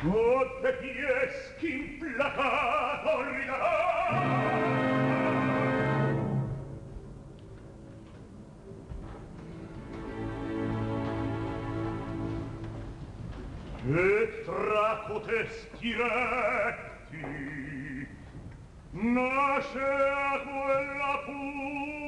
Scotte fieschi implacato ridarà. E tra cotesti retti nasce quella pura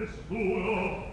Nessuno.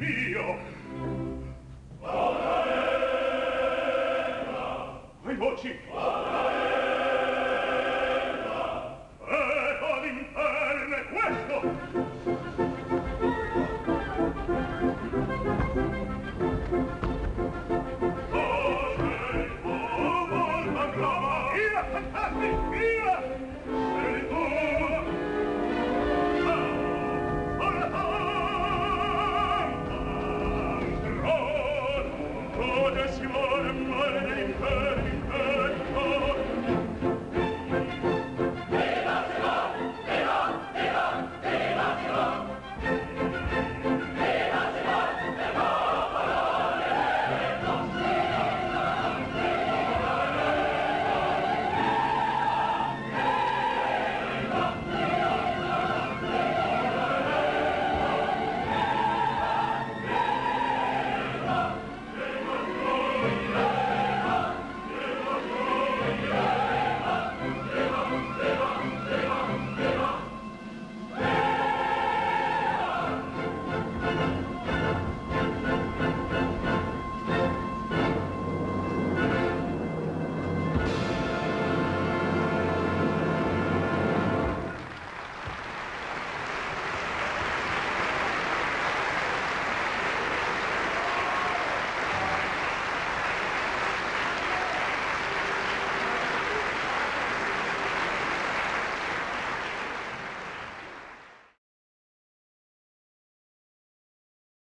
mio.